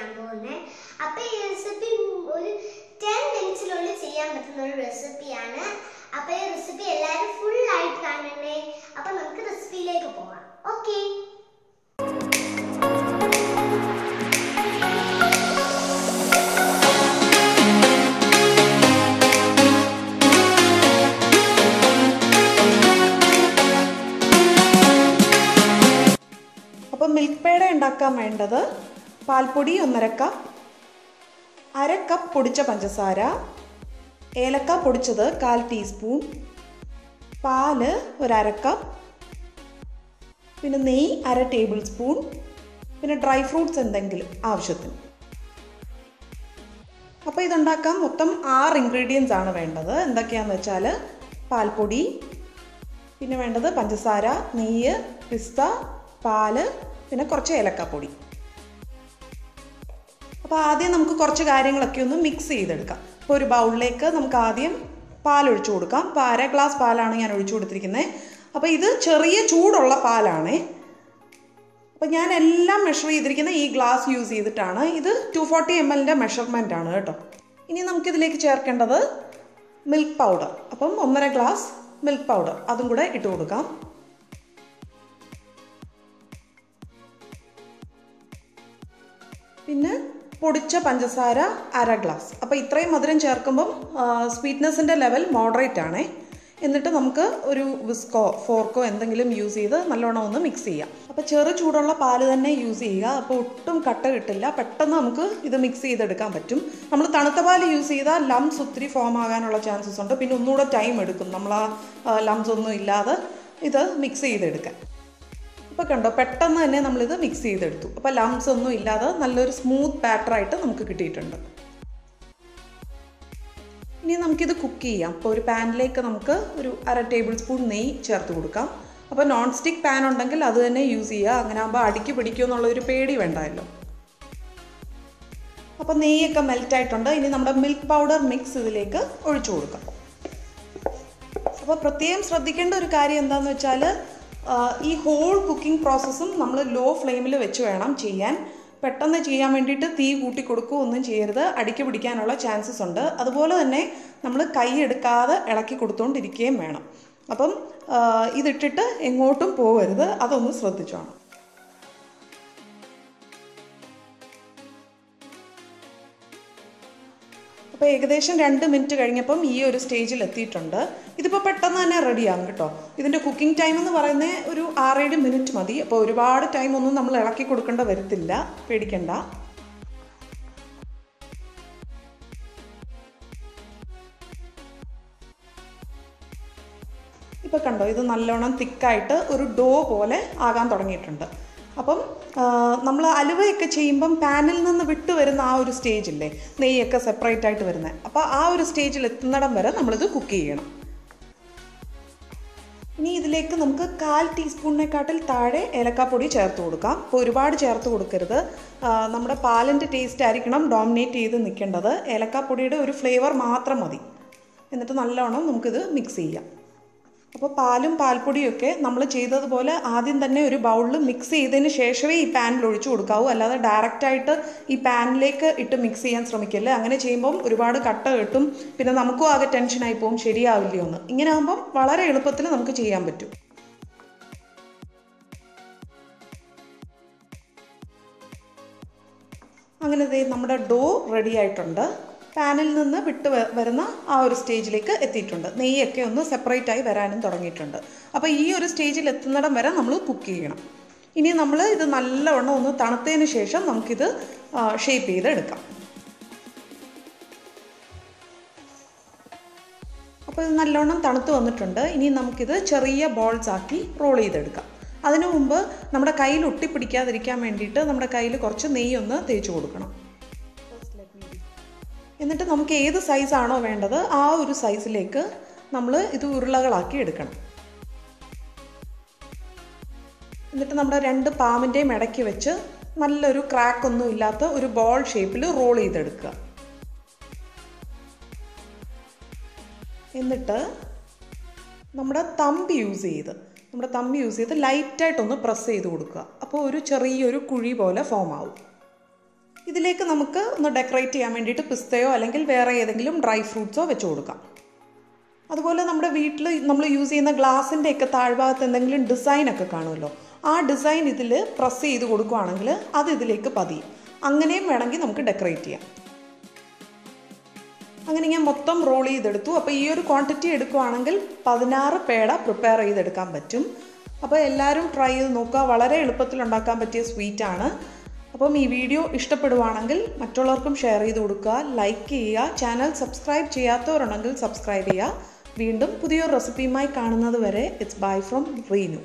ചെയ്യാൻ പോകുന്നത് അപ്പൊ ഈ റെസിപ്പി ഒരു ടെൻ മിനിറ്റ്സിനുള്ളിൽ ചെയ്യാൻ പറ്റുന്ന ഒരു റെസിപ്പിയാണ് അപ്പോൾ ഈ റെസിപ്പി എല്ലാവരും ആയിട്ട് കാണണേ. അപ്പോൾ നമുക്ക് റെസിപ്പിയിലേക്ക് പോകാം. ഓക്കെ അപ്പോൾ മിൽക്ക് പേട ഉണ്ടാക്കാൻ വേണ്ടത് പാൽപ്പൊടി ഒന്നര കപ്പ് അര കപ്പ് പൊടിച്ച പഞ്ചസാര ഏലക്ക പൊടിച്ചത് കാൽ ടീസ്പൂൺ പാൽ ഒരു അര കപ്പ് പിന്നെ നെയ്യ് അര ടേബിൾ സ്പൂൺ പിന്നെ ഡ്രൈ ഫ്രൂട്ട്സ് എന്തെങ്കിലും ആവശ്യത്തിന്. അപ്പോൾ ഇതുണ്ടാക്കാൻ മൊത്തം ആറ് ഇൻഗ്രീഡിയൻസ് ആണ് വേണ്ടത്. എന്തൊക്കെയാണെന്ന് വെച്ചാൽ പാൽപ്പൊടി പിന്നെ വേണ്ടത് പഞ്ചസാര നെയ്യ് പിസ്ത പാൽ പിന്നെ കുറച്ച് ഏലക്കാപ്പൊടി. അപ്പോൾ ആദ്യം നമുക്ക് കുറച്ച് കാര്യങ്ങളൊക്കെ ഒന്ന് മിക്സ് ചെയ്തെടുക്കാം. അപ്പോൾ ഒരു ബൗളിലേക്ക് നമുക്ക് ആദ്യം പാൽ ഒഴിച്ചു കൊടുക്കാം. അപ്പോൾ അര ഗ്ലാസ് പാലാണ് ഞാൻ ഒഴിച്ചു കൊടുത്തിരിക്കുന്നത് അപ്പോൾ ഇത് ചെറിയ ചൂടുള്ള പാലാണ്. അപ്പോൾ ഞാൻ എല്ലാം മെഷർ ചെയ്തിരിക്കുന്ന ഈ ഗ്ലാസ് യൂസ് ചെയ്തിട്ടാണ്. ഇത് ടു ഫോർട്ടി എം എല്ലിന്റെ മെഷർമെന്റ് ആണ് കേട്ടോ. ഇനി നമുക്കിതിലേക്ക് ചേർക്കേണ്ടത് മിൽക്ക് പൗഡർ അപ്പം ഒന്നര ഗ്ലാസ് മിൽക്ക് പൗഡർ അതും കൂടെ ഇട്ട് കൊടുക്കാം. പിന്നെ പൊടിച്ച പഞ്ചസാര അര ഗ്ലാസ്. അപ്പോൾ ഇത്രയും മധുരം ചേർക്കുമ്പം സ്വീറ്റ്നെസ്സിന്റെ ലെവൽ മോഡറേറ്റ് ആണേ. എന്നിട്ട് നമുക്ക് ഒരു വിസ്കോ ഫോർക്കോ എന്തെങ്കിലും യൂസ് ചെയ്ത് നല്ലോണം ഒന്ന് മിക്സ് ചെയ്യാം. അപ്പോൾ ചെറു ചൂടുള്ള പാൽ തന്നെ യൂസ് ചെയ്യുക. അപ്പോൾ ഒട്ടും കട്ട കിട്ടില്ല. പെട്ടെന്ന് നമുക്ക് ഇത് മിക്സ് ചെയ്തെടുക്കാൻ പറ്റും. നമ്മൾ തണുത്ത പാൽ യൂസ് ചെയ്താൽ ലംസ് ഒത്തിരി ഫോം ആകാനുള്ള ചാൻസസ് ഉണ്ട്. പിന്നെ ഒന്നുകൂടെ ടൈം എടുക്കും. നമ്മൾ ആ ലംസ് ഒന്നും ഇല്ലാതെ ഇത് മിക്സ് ചെയ്തെടുക്കാൻ. ഇപ്പോൾ കണ്ടോ പെട്ടെന്ന് തന്നെ നമ്മളിത് മിക്സ് ചെയ്തെടുത്തു. അപ്പോൾ ലംസ് ഒന്നും ഇല്ലാതെ നല്ലൊരു സ്മൂത്ത് ബാറ്ററായിട്ട് നമുക്ക് കിട്ടിയിട്ടുണ്ട്. ഇനി നമുക്കിത് കുക്ക് ചെയ്യാം. അപ്പോൾ ഒരു പാനിലേക്ക് നമുക്ക് ഒരു അര ടേബിൾ സ്പൂൺ നെയ്യ് ചേർത്ത് കൊടുക്കാം. അപ്പോൾ നോൺ സ്റ്റിക്ക് പാൻ ഉണ്ടെങ്കിൽ അത് തന്നെ യൂസ് ചെയ്യുക. അങ്ങനെ ആകുമ്പോൾ അടിക്ക് പിടിക്കുമോ എന്നുള്ളൊരു പേടി വേണ്ടല്ലോ അപ്പോൾ നെയ്യൊക്കെ മെൽറ്റായിട്ടുണ്ട് ഇനി നമ്മുടെ മിൽക്ക് പൗഡർ മിക്സ് ഇതിലേക്ക് ഒഴിച്ചു കൊടുക്കാം. അപ്പോൾ പ്രത്യേകം ശ്രദ്ധിക്കേണ്ട ഒരു കാര്യം എന്താണെന്ന് വെച്ചാൽ ഈ ഹോൾ കുക്കിംഗ് പ്രോസസ്സും നമ്മൾ ലോ ഫ്ലെയിമിൽ വെച്ച് വേണം ചെയ്യാൻ. പെട്ടെന്ന് ചെയ്യാൻ വേണ്ടിയിട്ട് തീ കൂട്ടി കൊടുക്കുകയോ ഒന്നും ചെയ്യരുത്. അടിക്ക് പിടിക്കാനുള്ള ചാൻസസ് ഉണ്ട്. അതുപോലെ തന്നെ നമ്മൾ കൈ എടുക്കാതെ ഇളക്കി കൊടുത്തുകൊണ്ടിരിക്കുകയും വേണം. അപ്പം ഇതിട്ടിട്ട് എങ്ങോട്ടും പോകരുത് അതൊന്ന് ശ്രദ്ധിച്ചോണം. അപ്പോൾ ഏകദേശം രണ്ട് മിനിറ്റ് കഴിഞ്ഞപ്പം ഈ ഒരു സ്റ്റേജിൽ എത്തിയിട്ടുണ്ട്. ഇതിപ്പോൾ പെട്ടെന്ന് തന്നെ റെഡിയാകും കേട്ടോ. ഇതിന്റെ കുക്കിംഗ് ടൈം എന്ന് പറയുന്നത് ഒരു ആറേഴ് മിനിറ്റ് മതി. അപ്പോൾ ഒരുപാട് ടൈം ഒന്നും നമ്മൾ ഇളക്കി കൊടുക്കേണ്ട വരത്തില്ല. പേടിക്കണ്ട. ഇപ്പോൾ കണ്ടോ ഇത് നല്ലോണം തിക്കായിട്ട് ഒരു ഡോ പോലെ ആകാൻ തുടങ്ങിയിട്ടുണ്ട്. അപ്പം നമ്മൾ അലുവയൊക്കെ ചെയ്യുമ്പം പാനിൽ നിന്ന് വിട്ട് വരുന്ന ആ ഒരു സ്റ്റേജില്ലേ നെയ്യൊക്കെ സെപ്പറേറ്റ് ആയിട്ട് വരുന്നത് അപ്പോൾ ആ ഒരു സ്റ്റേജിൽ എത്തുന്നിടം വരെ നമ്മളിത് കുക്ക് ചെയ്യണം. ഇനി ഇതിലേക്ക് നമുക്ക് കാൽ ടീസ്പൂണിനെക്കാട്ടിൽ താഴെ ഏലക്കാപ്പൊടി ചേർത്ത് കൊടുക്കാം. അപ്പോൾ ഒരുപാട് ചേർത്ത് കൊടുക്കരുത്. നമ്മുടെ പാലിന്റെ ടേസ്റ്റ് ആയിരിക്കണം ഡോമിനേറ്റ് ചെയ്ത് നിൽക്കേണ്ടത്. ഏലക്കാപ്പൊടിയുടെ ഒരു ഫ്ലേവർ മാത്രം മതി. എന്നിട്ട് നല്ലോണം നമുക്കിത് മിക്സ് ചെയ്യാം. അപ്പോൾ പാലും പാൽപ്പൊടിയൊക്കെ നമ്മൾ ചെയ്തതുപോലെ ആദ്യം തന്നെ ഒരു ബൗളിൽ മിക്സ് ചെയ്തതിന് ശേഷമേ ഈ പാനിൽ ഒഴിച്ചു കൊടുക്കാവൂ. അല്ലാതെ ഡയറക്റ്റായിട്ട് ഈ പാനിലേക്ക് ഇട്ട് മിക്സ് ചെയ്യാൻ ശ്രമിക്കല്ലേ? അങ്ങനെ ചെയ്യുമ്പം ഒരുപാട് കട്ട കിട്ടും. പിന്നെ നമുക്കും ആകെ ടെൻഷനായി പോകും. ശരിയാവില്ലയോ എന്ന്. ഇങ്ങനെ ആകുമ്പം വളരെ എളുപ്പത്തിൽ നമുക്ക് ചെയ്യാൻ പറ്റും. അങ്ങനെ നമ്മുടെ ഡോ റെഡി ആയിട്ടുണ്ട്. പാനിൽ നിന്ന് വിട്ട് വരുന്ന ആ ഒരു സ്റ്റേജിലേക്ക് എത്തിയിട്ടുണ്ട്. നെയ്യൊക്കെ ഒന്ന് സെപ്പറേറ്റ് ആയി വരാനും തുടങ്ങിയിട്ടുണ്ട്. അപ്പോൾ ഈ ഒരു സ്റ്റേജിൽ എത്തുന്നിടം വരെ നമ്മൾ കുക്ക് ചെയ്യണം. ഇനി നമ്മൾ ഇത് നല്ലവണ്ണം ഒന്ന് തണുത്തതിന് ശേഷം നമുക്കിത് ഷേപ്പ് ചെയ്തെടുക്കാം. അപ്പോൾ ഇത് നല്ലോണം തണുത്ത് വന്നിട്ടുണ്ട്. ഇനി നമുക്കിത് ചെറിയ ബോൾസ് ആക്കി റോൾ ചെയ്തെടുക്കാം. അതിനു മുമ്പ് നമ്മുടെ കയ്യിൽ ഒട്ടിപ്പിടിക്കാതിരിക്കാൻ വേണ്ടിയിട്ട് നമ്മുടെ കയ്യിൽ കുറച്ച് നെയ്യൊന്ന് തേച്ച് കൊടുക്കണം. എന്നിട്ട് നമുക്ക് ഏത് സൈസാണോ വേണ്ടത് ആ ഒരു സൈസിലേക്ക് നമ്മൾ ഇത് ഉരുളകളാക്കി എടുക്കണം. എന്നിട്ട് നമ്മുടെ രണ്ട് പാമ്പിന്റെയും ഇടയ്ക്ക് വെച്ച് നല്ലൊരു ക്രാക്ക് ഒന്നും ഇല്ലാത്ത ഒരു ബോൾ ഷേപ്പിൽ റോൾ ചെയ്തെടുക്കുക. എന്നിട്ട് നമ്മുടെ തമ്പ് യൂസ് ചെയ്ത് നമ്മുടെ തമ്പ് യൂസ് ചെയ്ത് ലൈറ്റായിട്ടൊന്ന് പ്രസ് ചെയ്ത് കൊടുക്കുക. അപ്പോൾ ഒരു ചെറിയൊരു കുഴി പോലെ ഫോം ആവും. ഇതിലേക്ക് നമുക്ക് ഒന്ന് ഡെക്കറേറ്റ് ചെയ്യാൻ വേണ്ടിയിട്ട് പിസ്തയോ അല്ലെങ്കിൽ വേറെ ഏതെങ്കിലും ഡ്രൈ ഫ്രൂട്ട്സോ വെച്ച് കൊടുക്കാം. അതുപോലെ നമ്മുടെ വീട്ടിൽ നമ്മൾ യൂസ് ചെയ്യുന്ന ഗ്ലാസിന്റെയൊക്കെ താഴ്ഭാഗത്ത് എന്തെങ്കിലും ഡിസൈൻ ഒക്കെ കാണുമല്ലോ. ആ ഡിസൈൻ ഇതിൽ പ്രസ് ചെയ്ത് കൊടുക്കുകയാണെങ്കിൽ അത് ഇതിലേക്ക് പതിയും. അങ്ങനെയും വേണമെങ്കിൽ നമുക്ക് ഡെക്കറേറ്റ് ചെയ്യാം. അങ്ങനെ ഞാൻ മൊത്തം റോൾ ചെയ്തെടുത്തു. അപ്പോൾ ഈ ഒരു ക്വാണ്ടിറ്റി എടുക്കുവാണെങ്കിൽ പതിനാറ് പേട പ്രിപ്പയർ ചെയ്തെടുക്കാൻ പറ്റും. അപ്പോൾ എല്ലാവരും ട്രൈ ചെയ്ത് നോക്കുക. വളരെ എളുപ്പത്തിൽ ഉണ്ടാക്കാൻ പറ്റിയ സ്വീറ്റാണ് അപ്പം ഈ വീഡിയോ ഇഷ്ടപ്പെടുവാണെങ്കിൽ മറ്റുള്ളവർക്കും ഷെയർ ചെയ്ത് കൊടുക്കുക ലൈക്ക് ചെയ്യുക ചാനൽ സബ്സ്ക്രൈബ് ചെയ്യാത്തവരുണ്ടെങ്കിൽ സബ്സ്ക്രൈബ് ചെയ്യുക. വീണ്ടും പുതിയൊരു റെസിപ്പിയുമായി കാണുന്നത് വരെ ഇറ്റ്സ് ബൈ ഫ്രം റീനു